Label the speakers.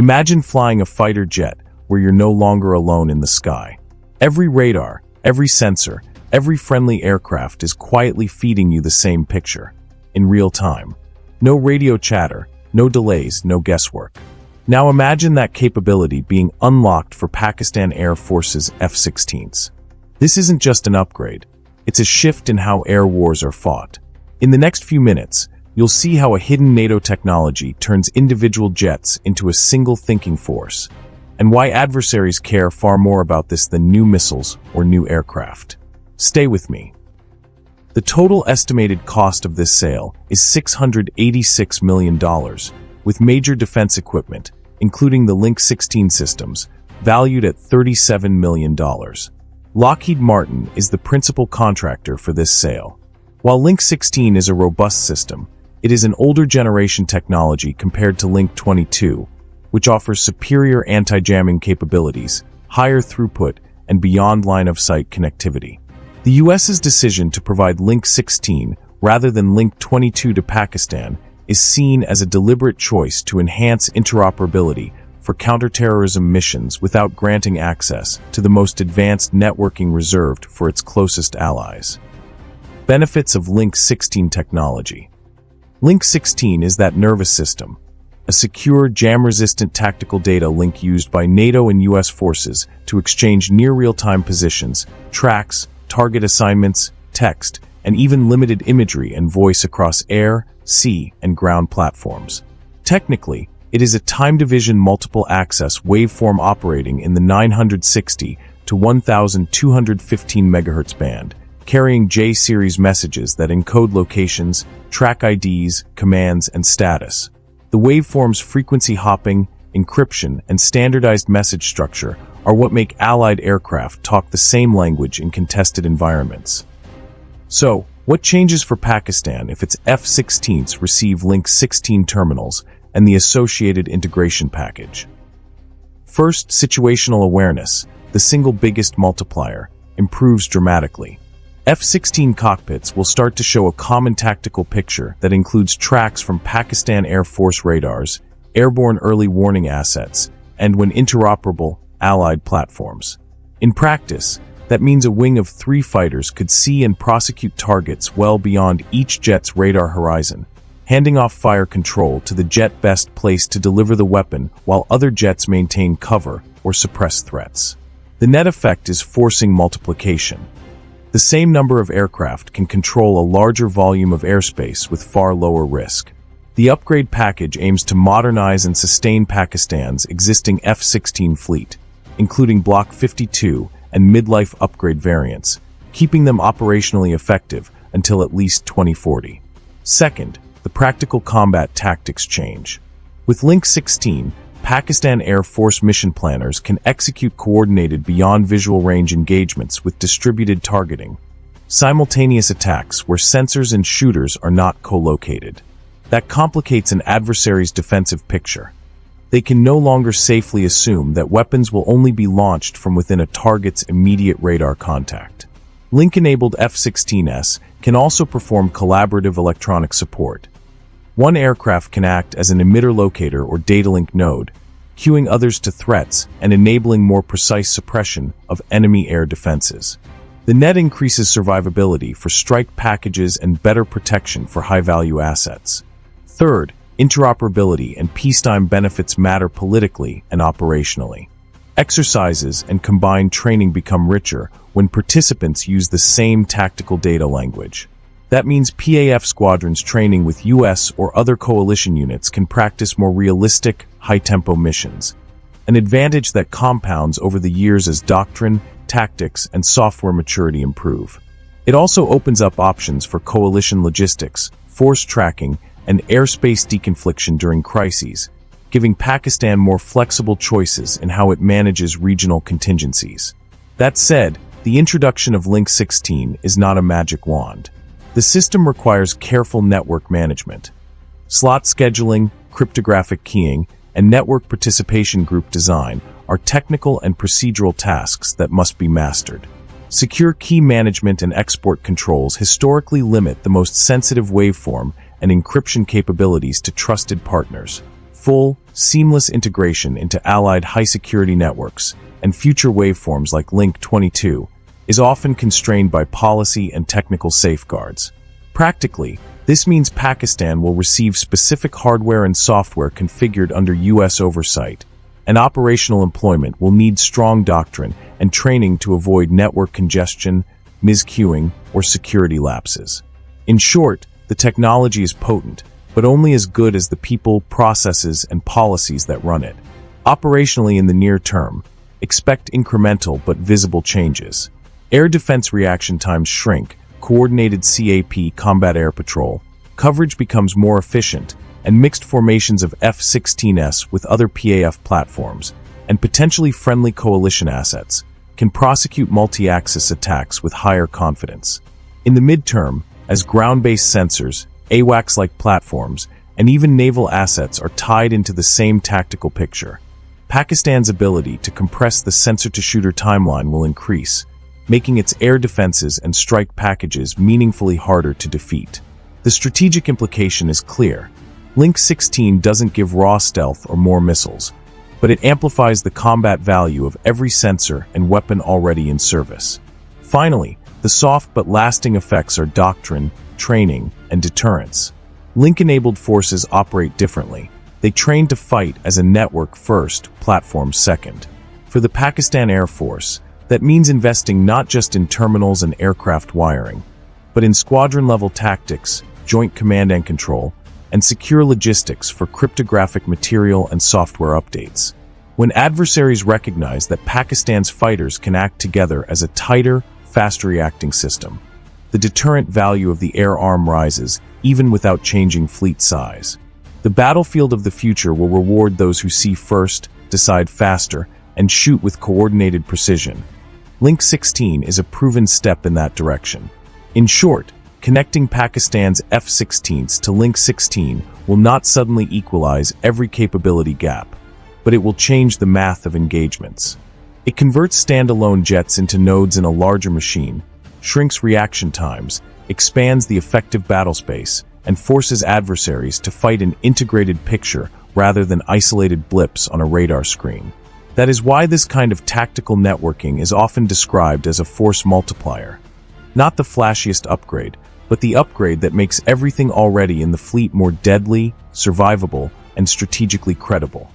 Speaker 1: Imagine flying a fighter jet where you're no longer alone in the sky. Every radar, every sensor, every friendly aircraft is quietly feeding you the same picture, in real time. No radio chatter, no delays, no guesswork. Now imagine that capability being unlocked for Pakistan Air Force's F-16s. This isn't just an upgrade, it's a shift in how air wars are fought. In the next few minutes, you'll see how a hidden NATO technology turns individual jets into a single thinking force, and why adversaries care far more about this than new missiles or new aircraft. Stay with me. The total estimated cost of this sale is $686 million, with major defense equipment, including the Link 16 systems, valued at $37 million. Lockheed Martin is the principal contractor for this sale. While Link 16 is a robust system, it is an older generation technology compared to Link 22, which offers superior anti-jamming capabilities, higher throughput, and beyond line-of-sight connectivity. The US's decision to provide Link 16 rather than Link 22 to Pakistan is seen as a deliberate choice to enhance interoperability for counterterrorism missions without granting access to the most advanced networking reserved for its closest allies. Benefits of Link 16 technology. Link 16 is that nervous system, a secure, jam-resistant tactical data link used by NATO and US forces to exchange near real-time positions, tracks, target assignments, text, and even limited imagery and voice across air, sea, and ground platforms. Technically, it is a time division multiple access waveform operating in the 960 to 1215 MHz band, carrying J-series messages that encode locations, track IDs, commands, and status. The waveform's frequency hopping, encryption, and standardized message structure are what make Allied aircraft talk the same language in contested environments. So, what changes for Pakistan if its F-16s receive Link 16 terminals and the associated integration package? First, situational awareness, the single biggest multiplier, improves dramatically. F-16 cockpits will start to show a common tactical picture that includes tracks from Pakistan Air Force radars, airborne early warning assets, and when interoperable, allied platforms. In practice, that means a wing of three fighters could see and prosecute targets well beyond each jet's radar horizon, handing off fire control to the jet best placed to deliver the weapon while other jets maintain cover or suppress threats. The net effect is forcing multiplication. The same number of aircraft can control a larger volume of airspace with far lower risk. The upgrade package aims to modernize and sustain Pakistan's existing F-16 fleet, including Block 52 and midlife upgrade variants, keeping them operationally effective until at least 2040. Second, the practical combat tactics change. With Link 16, Pakistan Air Force mission planners can execute coordinated beyond visual range engagements with distributed targeting, simultaneous attacks where sensors and shooters are not co-located. That complicates an adversary's defensive picture. They can no longer safely assume that weapons will only be launched from within a target's immediate radar contact. Link-enabled F-16S can also perform collaborative electronic support. One aircraft can act as an emitter locator or data link node, cueing others to threats and enabling more precise suppression of enemy air defenses. The net increases survivability for strike packages and better protection for high-value assets. Third, interoperability and peacetime benefits matter politically and operationally. Exercises and combined training become richer when participants use the same tactical data language. That means PAF squadrons training with US or other coalition units can practice more realistic, high-tempo missions, an advantage that compounds over the years as doctrine, tactics, and software maturity improve. It also opens up options for coalition logistics, force tracking, and airspace deconfliction during crises, giving Pakistan more flexible choices in how it manages regional contingencies. That said, the introduction of Link 16 is not a magic wand. The system requires careful network management. Slot scheduling, cryptographic keying, and network participation group design are technical and procedural tasks that must be mastered. Secure key management and export controls historically limit the most sensitive waveform and encryption capabilities to trusted partners. full, seamless integration into allied high-security networks, and future waveforms like Link 22, is often constrained by policy and technical safeguards. Practically, this means Pakistan will receive specific hardware and software configured under U.S. oversight, and operational employment will need strong doctrine and training to avoid network congestion, misqueuing, or security lapses. In short, the technology is potent, but only as good as the people, processes, and policies that run it. Operationally in the near term, expect incremental but visible changes. Air defense reaction times shrink, coordinated CAP combat air patrol, coverage becomes more efficient, and mixed formations of F-16S with other PAF platforms, and potentially friendly coalition assets, can prosecute multi-axis attacks with higher confidence. In the midterm, as ground-based sensors, AWACS-like platforms, and even naval assets are tied into the same tactical picture, Pakistan's ability to compress the sensor-to-shooter timeline will increase, making its air defenses and strike packages meaningfully harder to defeat. The strategic implication is clear. Link 16 doesn't give raw stealth or more missiles, but it amplifies the combat value of every sensor and weapon already in service. Finally, the soft but lasting effects are doctrine, training, and deterrence. Link-enabled forces operate differently. They train to fight as a network first, platform second. For the Pakistan Air Force, that means investing not just in terminals and aircraft wiring, but in squadron-level tactics, joint command and control, and secure logistics for cryptographic material and software updates. When adversaries recognize that Pakistan's fighters can act together as a tighter, faster-reacting system, the deterrent value of the air arm rises, even without changing fleet size. The battlefield of the future will reward those who see first, decide faster, and shoot with coordinated precision. Link 16 is a proven step in that direction. In short, Connecting Pakistan's F-16s to Link 16 will not suddenly equalize every capability gap, but it will change the math of engagements. It converts standalone jets into nodes in a larger machine, shrinks reaction times, expands the effective battle space, and forces adversaries to fight an integrated picture rather than isolated blips on a radar screen. That is why this kind of tactical networking is often described as a force multiplier. Not the flashiest upgrade, but the upgrade that makes everything already in the fleet more deadly, survivable, and strategically credible.